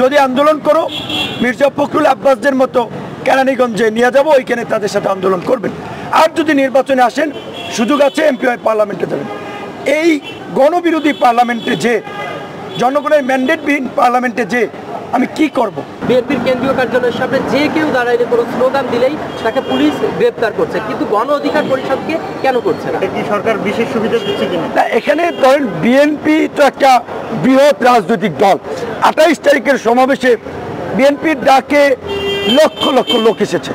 যদি আন্দোলন করো, মির্জা ফখরুল আব্বাসদের মতো কেরানীগঞ্জে নিয়ে যাব, ওইখানে তাদের সাথে আন্দোলন করবেন। আর যদি নির্বাচনে আসেন, সুযোগ আছে, এমপি পার্লামেন্টে যাবেন। এই গণবিরোধী পার্লামেন্টে যে জনগণের ম্যান্ডেটবিহীন পার্লামেন্টে যে আমি কি করব। বিএনপির কেন্দ্রীয় কার্যালয়ের সামনে যে কেউ দাঁড়াইলে কোনো স্লোগান দিলেই তাকে পুলিশ গ্রেপ্তার করছে। কিন্তু গণ অধিকার পরিষদকে কেন করছে না? কি সরকার বিশেষ সুবিধা দিচ্ছে কিনা? এখানে ধরেন বিএনপি তো একটা বৃহৎ রাজনৈতিক দল। আঠাইশ তারিখের সমাবেশে বিএনপির ডাকে লক্ষ লক্ষ লোক এসেছে।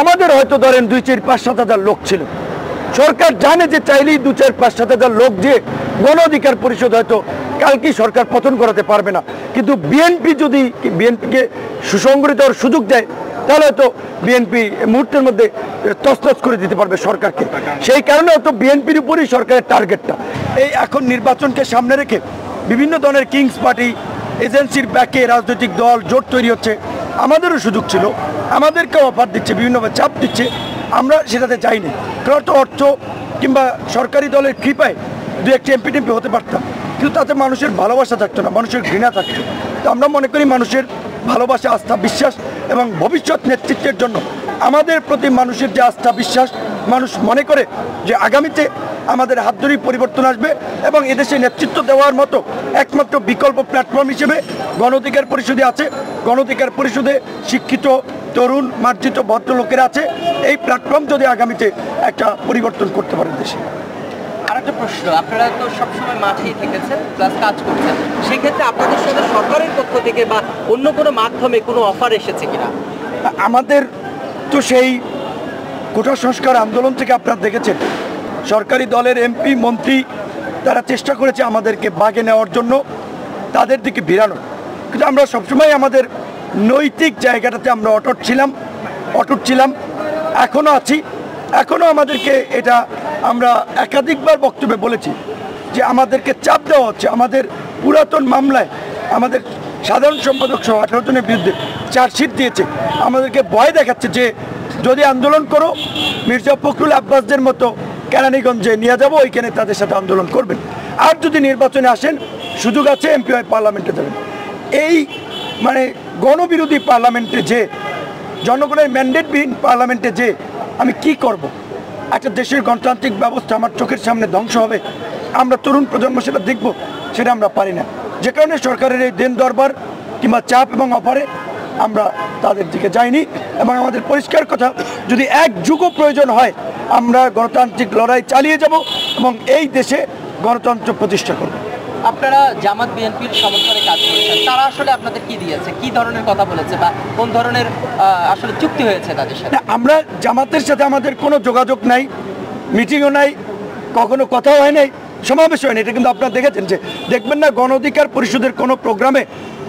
আমাদের হয়তো ধরেন দুই চার পাঁচ সাত হাজার লোক ছিল। সরকার জানে যে চাইলেই দু চার পাঁচ সাত হাজার লোক যে গণ অধিকার পরিষদ হয়তো কালকেই সরকার পতন করাতে পারবে না। কিন্তু বিএনপি যদি বিএনপিকে সুসংগঠিত হওয়ার সুযোগ দেয়, তাহলে হয়তো বিএনপি মুহূর্তের মধ্যে তছনছ করে দিতে পারবে সরকারকে। সেই কারণে হয়তো বিএনপির উপরই সরকারের টার্গেটটা। এই এখন নির্বাচনকে সামনে রেখে বিভিন্ন ধরনের কিংস পার্টি এজেন্সির ব্যাকে রাজনৈতিক দল, জোট তৈরি হচ্ছে। আমাদেরও সুযোগ ছিল। আমাদেরকেও অফার দিচ্ছে, বিভিন্নভাবে চাপ দিচ্ছে। আমরা সেটাতে যাইনি। কারণ তো অর্থ কিংবা সরকারি দলের কৃপায় দু একটি এমপি টেম্পি হতে পারতাম। কিন্তু তাতে মানুষের ভালোবাসা থাকতো না, মানুষের ঘৃণা থাকতো। তো আমরা মনে করি মানুষের ভালোবাসা, আস্থা, বিশ্বাস এবং ভবিষ্যৎ নেতৃত্বের জন্য আমাদের প্রতি মানুষের যে আস্থা, বিশ্বাস, মানুষ মনে করে যে আগামীতে আমাদের হাত ধরেই পরিবর্তন আসবে এবং এদেশে নেতৃত্ব দেওয়ার মতো একমাত্র বিকল্প প্ল্যাটফর্ম হিসেবে গণ অধিকার পরিষদে আছে। গণ অধিকার পরিষদে শিক্ষিত তরুণ মার্জিত ভদ্রলোকেরা আছে। এই প্ল্যাটফর্ম যদি আগামীতে একটা পরিবর্তন করতে পারে দেশে। প্রশ্ন আপনারা তো সবসময় মাঠেই থেকেছেন প্লাস কাজ করছেন। সেক্ষেত্রে আপনাদের সাথে সরকারের পক্ষ থেকে বা অন্য কোনো মাধ্যমে কোনো অফার এসেছে কিনা? আমাদের তো সেই কোটা সংস্কার আন্দোলন থেকে আপনারা দেখেছেন। সরকারি দলের এমপি মন্ত্রী তারা চেষ্টা করেছে আমাদেরকে বাগে নেওয়ার জন্য তাদের দিকে ভিড়ানোর কিন্তু আমরা সবসময় আমাদের নৈতিক জায়গাটাতে আমরা অটট ছিলাম, অটুট ছিলাম এখনও আছি। এখনও আমাদেরকে এটা আমরা একাধিকবার বক্তব্যে বলেছি যে আমাদেরকে চাপ দেওয়া হচ্ছে। আমাদের পুরাতন মামলায় আমাদের সাধারণ সম্পাদক সহ আঠারো জনের বিরুদ্ধে চার্জশিট দিয়েছে। আমাদেরকে ভয় দেখাচ্ছে যে যদি আন্দোলন করো, মির্জা ফখরুল আব্বাসদের মতো কেরানীগঞ্জে নিয়ে যাব, ওইখানে তাদের সাথে আন্দোলন করবেন। আর যদি নির্বাচনে আসেন, সুযোগ আছে এমপি পার্লামেন্টে যাবেন। এই মানে গণবিরোধী পার্লামেন্টে যে, জনগণের ম্যান্ডেটবিহীন পার্লামেন্টে যে, আমি কি করব। একটা দেশের গণতান্ত্রিক ব্যবস্থা আমার চোখের সামনে ধ্বংস হবে। আমরা তরুণ প্রজন্ম সেটা দেখব, সেটা আমরা পারি না। যে কারণে সরকারের এই দেন দরবার কিংবা চাপ এবং অফারে আমরা তাদের দিকে যাইনি। এবং আমাদের পরিষ্কার কথা যদি এক যুগও প্রয়োজন হয় আমরা গণতান্ত্রিক লড়াই চালিয়ে যাব এবং এই দেশে গণতন্ত্র প্রতিষ্ঠা করব। আপনারা জামাত বিএনপির সমর্থনে কাজ করেছেন তারা আসলে আপনাদের কি দিয়েছে? কি ধরনের কথা বলেছে বা কোন ধরনের আসলে চুক্তি হয়েছে তাদের সাথে? আমরা জামাতের সাথে আমাদের কোনো যোগাযোগ নাই মিটিংও নাই কখনো কথাও হয় নাই। সমাবেশ হয়নি। এটা কিন্তু আপনারা দেখেছেন যে দেখবেন না গণ অধিকার পরিষদের কোনো প্রোগ্রামে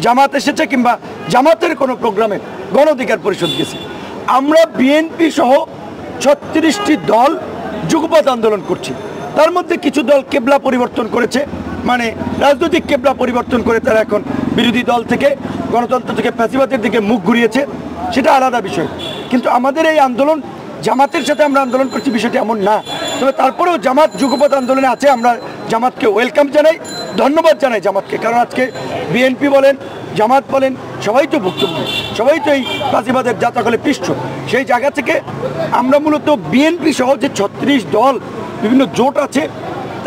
জামাত এসেছে কিংবা জামাতের কোনো প্রোগ্রামে গণ অধিকার পরিষদ গেছে। আমরা বিএনপি সহ ছত্রিশটি দল যুগপথ আন্দোলন করছি। তার মধ্যে কিছু দল কেবলা পরিবর্তন করেছে মানে রাজনৈতিক কেবলা পরিবর্তন করে তারা এখন বিরোধী দল থেকে, গণতন্ত্র থেকে ফ্যাসিবাদের দিকে মুখ ঘুরিয়েছে, সেটা আলাদা বিষয়। কিন্তু আমাদের এই আন্দোলন, জামাতের সাথে আমরা আন্দোলন করছি বিষয়টি এমন না। তবে তারপরেও জামাত যুগপথ আন্দোলনে আছে। আমরা জামাতকে ওয়েলকাম জানাই, ধন্যবাদ জানাই জামাতকে। কারণ আজকে বিএনপি বলেন, জামাত বলেন, সবাই তো ভুক্তভোগী, সবাই তো এই ফাঁসিবাদের যাত্রাকালে পৃষ্ঠ সেই জায়গা থেকে আমরা মূলত বিএনপি সহ যে ছত্রিশ দল, বিভিন্ন জোট আছে,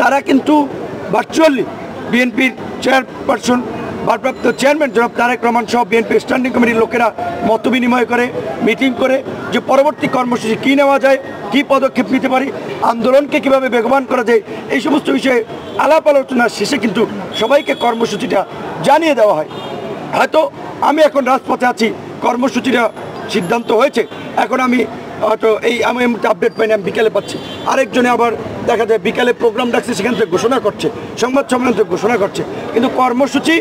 তারা কিন্তু ভার্চুয়ালি বিএনপির চেয়ারপারসন ভারপ্রাপ্ত চেয়ারম্যান জনাব তারেক রহমান সহ বিএনপি স্ট্যান্ডিং কমিটির লোকেরা মত বিনিময় করে, মিটিং করে যে পরবর্তী কর্মসূচি কী নেওয়া যায়, কী পদক্ষেপ নিতে পারি, আন্দোলনকে কীভাবে বেগবান করা যায়, এই সমস্ত বিষয়ে আলাপ আলোচনার শেষে কিন্তু সবাইকে কর্মসূচিটা জানিয়ে দেওয়া হয়। হয়তো আমি এখন রাজপথে আছি, কর্মসূচিটা সিদ্ধান্ত হয়েছে, এখন আমি হয়তো এই, আমি আপডেট পাইনি, আমি বিকেলে পাচ্ছি। আরেকজনে আবার দেখা যায় বিকালে প্রোগ্রাম ডাকছে, সেখান থেকে ঘোষণা করছে, সংবাদ সম্মেলন থেকে ঘোষণা করছে। কিন্তু কর্মসূচি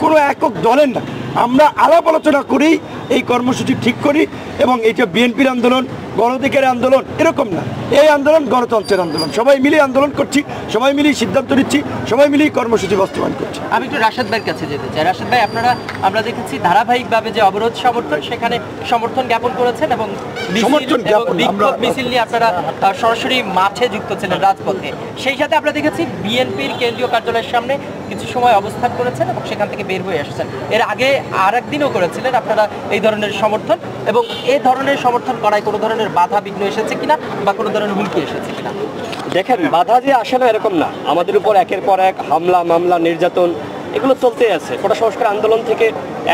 কোনো একক দলের না। আমরা আলাপ আলোচনা করেই এই কর্মসূচি ঠিক করি এবং এটা বিএনপির আন্দোলন গণধিকারের আন্দোলন এরকম না। এই আন্দোলন গণতন্ত্রের আন্দোলন। সবাই মিলে আন্দোলন করছি সবাই মিলেই সিদ্ধান্ত নিচ্ছি সবাই মিলেই কর্মসূচি বাস্তবায়ন করছি। আমি একটু রাশেদ ভাইয়ের কাছে যেতে চাই। রাশেদ ভাই আপনারা আমরা দেখেছি ধারাবাহিকভাবে যে অবরোধ সমর্থন সেখানে সমর্থন জ্ঞাপন করেছেন এবং সমর্থন বিক্ষোভ মিছিল নিয়ে আপনারা সরাসরি মাঠে যুক্ত ছিলেন রাজপথে। সেই সাথে আমরা দেখেছি বিএনপির কেন্দ্রীয় কার্যালয়ের সামনে কিছু সময় অবস্থান করেছেন এবং সেখান থেকে বের হয়ে আসছেন এর আগে আর একদিনও করেছিলেন। আপনারা এই ধরনের সমর্থন এবং এই ধরনের সমর্থন করায় কোনো ধরনের বাধা বিঘ্ন এসেছে কিনা বা কোনো ধরনের হুমকি এসেছে কিনা? দেখেন, বাধা যে আসে না এরকম না। আমাদের উপর একের পর এক হামলা, মামলা, নির্যাতন এগুলো চলতেই আছে। কোটা সংস্কার আন্দোলন থেকে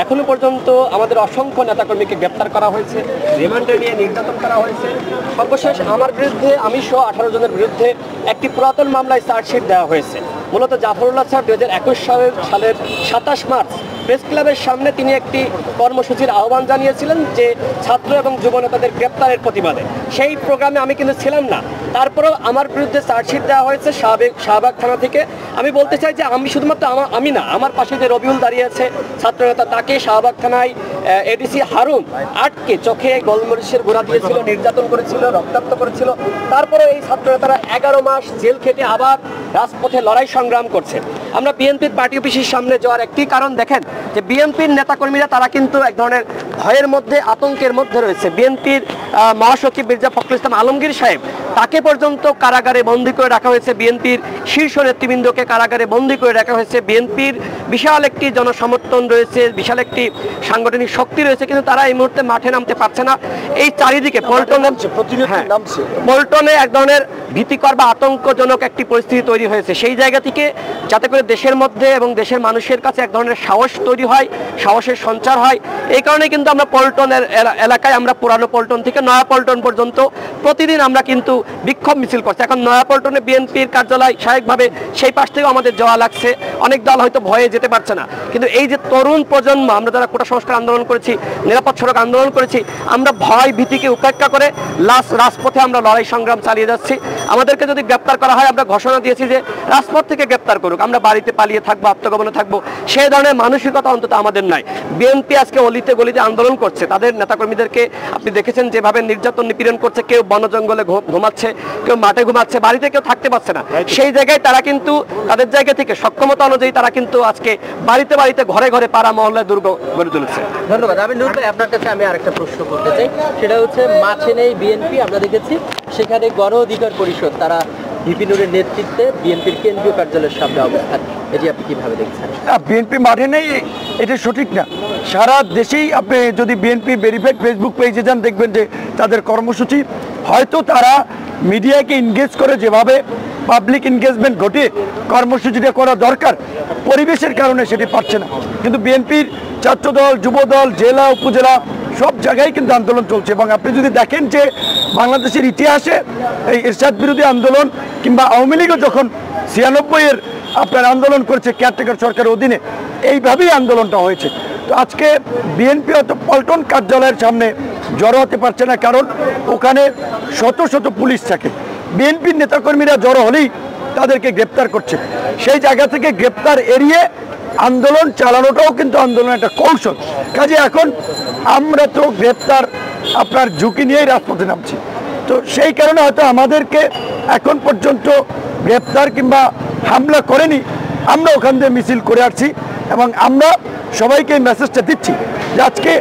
এখনও পর্যন্ত আমাদের অসংখ্য নেতাকর্মীকে গ্রেপ্তার করা হয়েছে, রিমান্ডে নিয়ে নির্যাতন করা হয়েছে। সর্বশেষ আমার বিরুদ্ধে, আমি সহ আঠারো জনের বিরুদ্ধে একটি পুরাতন মামলায় চার্জশিট দেওয়া হয়েছে। মূলত জাফরুল্লাহ স্যার দু সালের সালের সাতাশ মার্চ প্রেস ক্লাবের সামনে তিনি একটি কর্মসূচির আহ্বান জানিয়েছিলেন যে ছাত্র এবং যুব নেতাদের গ্রেপ্তারের প্রতিবাদে। সেই প্রোগ্রামে আমি কিন্তু ছিলাম না। তারপরেও আমার বিরুদ্ধে চার্জশিট দেওয়া হয়েছে শাহবাগ শাহবাগ থানা থেকে। আমি বলতে চাই যে আমি শুধুমাত্র আমি না, আমার পাশে যে রবিউল দাঁড়িয়ে আছে ছাত্রনেতা তাকে শাহবাগ থানায় এডিসি হারুন আটকে চোখে গোলমরিচের গোড়া দিয়েছিল, নির্যাতন করেছিল, রক্তাক্ত করেছিল। তারপরে এই ছাত্রনেতারা এগারো মাস জেল খেটে আবার রাজপথে লড়াই সংগ্রাম করছে। আমরা বিএনপির পার্টি অফিসের সামনে যাওয়ার একটি কারণ দেখেন, যে বিএনপির নেতাকর্মীরা তারা কিন্তু এক ধরনের ভয়ের মধ্যে, আতঙ্কের মধ্যে রয়েছে। বিএনপির মহাসচিব মির্জা ফখরুল ইসলাম আলমগীর সাহেব তাকে পর্যন্ত কারাগারে বন্দী করে রাখা হয়েছে বিএনপির শীর্ষ নেতৃবৃন্দকে কারাগারে বন্দী করে রাখা হয়েছে বিএনপির। বিশাল একটি জনসমর্থন রয়েছে বিশাল একটি সাংগঠনিক শক্তি রয়েছে কিন্তু তারা এই মুহূর্তে মাঠে নামতে পারছে না। এই চারিদিকে পল্টনে হ্যাঁ। পল্টনে এক ধরনের ভীতিকর বা আতঙ্কজনক একটি পরিস্থিতি তৈরি হয়েছে। সেই জায়গা থেকে যাতে করে দেশের মধ্যে এবং দেশের মানুষের কাছে এক ধরনের সাহস তৈরি হয় সাহসের সঞ্চার হয়। এই কারণে কিন্তু আমরা পল্টনের এলা- এলাকায় আমরা পুরানো পল্টন থেকে নয়া পল্টন পর্যন্ত প্রতিদিন আমরা কিন্তু বিক্ষোভ মিছিল করছি। এখন নয়া পল্টনে বিএনপির কার্যালয় স্বাভাবিকভাবে সেই পাশ থেকেও আমাদের যাওয়া লাগছে। অনেক দল হয়তো ভয়ে যেতে পারছে না। কিন্তু এই যে তরুণ প্রজন্ম, আমরা যারা কোটা সংস্কার আন্দোলন করেছি, নিরাপদ সড়ক আন্দোলন করেছি, আমরা ভয় ভীতিকে উপেক্ষা করে লাশ রাজপথে আমরা লড়াই সংগ্রাম চালিয়ে যাচ্ছি। আমাদেরকে যদি গ্রেপ্তার করা হয়, আমরা ঘোষণা দিয়েছি যে রাজপথ থেকে গ্রেপ্তার করুক। আমরা বাড়িতে পালিয়ে থাকব, আত্মগোপনে থাকব। সেই ধরনের মানসিকতা অন্তত আমাদের নাই। বিএনপি আজকে অলিতে গলিতে আন্দোলন করছে। তাদের নেতাকর্মীদেরকে আপনি দেখেছেন, যেভাবে নির্যাতন নিপীড়ন করছে, কেউ বন জঙ্গলে ঘু- ঘুমাচ্ছে কেউ মাঠে ঘুমাচ্ছে বাড়িতে কেউ থাকতে পারছে না। সেই জায়গায় তারা কিন্তু তাদের জায়গা থেকে সক্ষমতা অনুযায়ী তারা কিন্তু আজকে বাড়িতে বাড়িতে ঘরে ঘরে পাড়া মহল্লায় দুর্গ গড়ে তুলেছে। ধন্যবাদ। আমি নূর ভাই আপনার কাছে আমি আরেকটা প্রশ্ন করতে চাই। সেটা হচ্ছে মাঠে নেই বিএনপি আমরা দেখেছি সেখানে গণ অধিকার পরিষদ তারা ভিপি নুরের নেতৃত্বে বিএনপির কেন্দ্রীয় কার্যালয়ের সামনে অবস্থান। এটি আপনি কীভাবে দেখছেন? বিএনপি মাঠে নেই, এটা সঠিক না। সারা দেশেই আপনি যদি বিএনপি ভেরিফাইড ফেসবুক পেজে যান, দেখবেন যে তাদের কর্মসূচি। হয়তো তারা মিডিয়াকে এনগেজ করে যেভাবে পাবলিক এনগেজমেন্ট ঘটে কর্মসূচিটা করা দরকার, পরিবেশের কারণে সেটি পারছে না। কিন্তু বিএনপির ছাত্রদল, যুবদল, জেলা, উপজেলা, সব জায়গায় কিন্তু আন্দোলন চলছে। এবং আপনি যদি দেখেন যে বাংলাদেশের ইতিহাসে এই এরশাদ বিরোধী আন্দোলন কিংবা আওয়ামী লীগও যখন ছিয়ানব্বইয়ের আপনার আন্দোলন করেছে কেয়ারটেকার সরকারের অধীনে। এইভাবেই আন্দোলনটা হয়েছে। তো আজকে বিএনপি হয়তো পল্টন কার্যালয়ের সামনে জড়ো হতে পারছে না, কারণ ওখানে শত শত পুলিশ থাকে। বিএনপির নেতাকর্মীরা জড়ো হলেই তাদেরকে গ্রেপ্তার করছে। সেই জায়গা থেকে গ্রেপ্তার এড়িয়ে আন্দোলন চালানোটাও কিন্তু আন্দোলনের একটা কৌশল। কাজে এখন আমরা তো গ্রেপ্তার, আপনার ঝুঁকি নিয়েই রাজপথে নামছি। তো সেই কারণে হয়তো আমাদেরকে এখন পর্যন্ত গ্রেপ্তার কিংবা হামলা করেনি আমরা ওখান থেকে মিছিল করে আসছি এবং আমরা সবাইকে মেসেজটা দিচ্ছি যে আজকে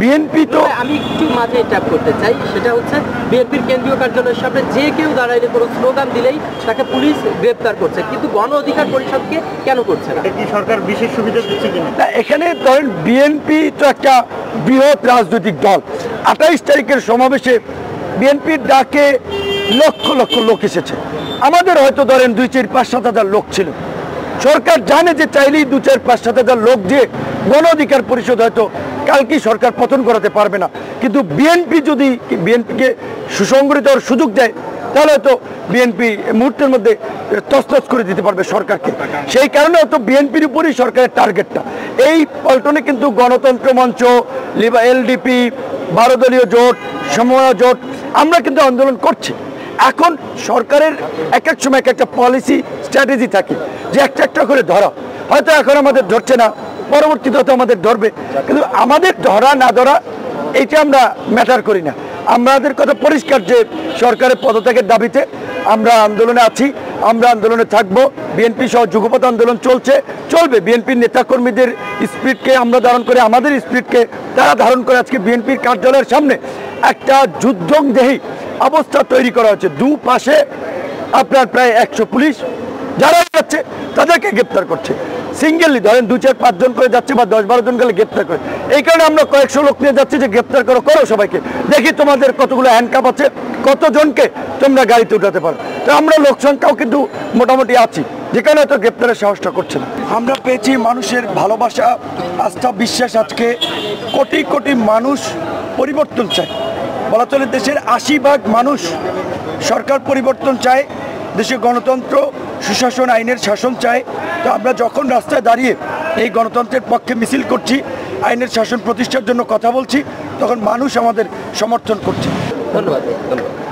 বিএনপি তো আমি একটু মাঝে ট্যাপ করতে চাই সেটা হচ্ছে বিএনপির কেন্দ্রীয় কার্যালয়ের সামনে যে কেউ দাঁড়াইলে কোনো স্লোগান দিলেই তাকে পুলিশ গ্রেপ্তার করছে কিন্তু গণ অধিকার পরিষদকে কেন করছে না? এটা কি সরকার বিশেষ সুবিধা দিচ্ছে কিনা? এখানে ধরেন বিএনপি তো একটা বৃহৎ রাজনৈতিক দল। আঠাইশ তারিখের সমাবেশে বিএনপির ডাকে লক্ষ লক্ষ লোক এসেছে। আমাদের হয়তো ধরেন দুই চার, পাঁচ, সাত হাজার লোক ছিল। সরকার জানে যে চাইলেই দু চার, পাঁচ, সাত হাজার লোক যে গণ অধিকার পরিষদ হয়তো কালকেই সরকার পতন করাতে পারবে না। কিন্তু বিএনপি যদি বিএনপিকে সুসংগঠিত হওয়ার সুযোগ দেয়, তাহলে হয়তো বিএনপি মুহূর্তের মধ্যে তছনছ করে দিতে পারবে সরকারকে। সেই কারণে হয়তো বিএনপির উপরই সরকারের টার্গেটটা। এই পল্টনে কিন্তু গণতন্ত্র মঞ্চ এলডিপি বারো দলীয় জোট সময় জোট, আমরা কিন্তু আন্দোলন করছি। এখন সরকারের এক এক সময় এক একটা পলিসি স্ট্র্যাটেজি থাকে যে একটা একটা করে ধরা। হয়তো এখন আমাদের ধরছে না, পরবর্তীতে হয়তো আমাদের ধরবে। কিন্তু আমাদের ধরা না ধরা, এইটা আমরা ম্যাটার করি না। আমাদের কথা পরিষ্কার যে সরকারের পদত্যাগের দাবিতে আমরা আন্দোলনে আছি, আমরা আন্দোলনে থাকব। বিএনপি সহ যুগপথ আন্দোলন চলছে, চলবে। বিএনপির নেতাকর্মীদের স্পিডকে আমরা ধারণ করে, আমাদের স্পিডকে তারা ধারণ করে আজকে বিএনপির কার্যালয়ের সামনে একটা যুদ্ধংদেহী অবস্থা তৈরি করা হচ্ছে। দু পাশে আপনার প্রায় একশো পুলিশ যারা যাচ্ছে, তাদেরকে গ্রেপ্তার করছে। সিঙ্গেললি ধরেন দু চার পাঁচজন করে যাচ্ছে বা দশ বারো জন গেলে গ্রেপ্তার করে। এই কারণে আমরা কয়েকশো লোক নিয়ে যাচ্ছি যে গ্রেপ্তার করো করো সবাইকে। দেখি তোমাদের কতগুলো হ্যান্ডকাপ আছে, কতজনকে তোমরা গাড়িতে উঠাতে পারো। তো আমরা লোক সংখ্যাও কিন্তু মোটামুটি আছি, যেখানে হয়তো গ্রেপ্তারের সাহসটা করছে না। আমরা পেয়েছি মানুষের ভালোবাসা, আস্থা, বিশ্বাস আজকে কোটি কোটি মানুষ পরিবর্তন চায়। বলা চলে দেশের আশি ভাগ মানুষ সরকার পরিবর্তন চায় দেশে গণতন্ত্র, সুশাসন আইনের শাসন চায়। তো আমরা যখন রাস্তায় দাঁড়িয়ে এই গণতন্ত্রের পক্ষে মিছিল করছি, আইনের শাসন প্রতিষ্ঠার জন্য কথা বলছি, তখন মানুষ আমাদের সমর্থন করছে। ধন্যবাদ ধন্যবাদ।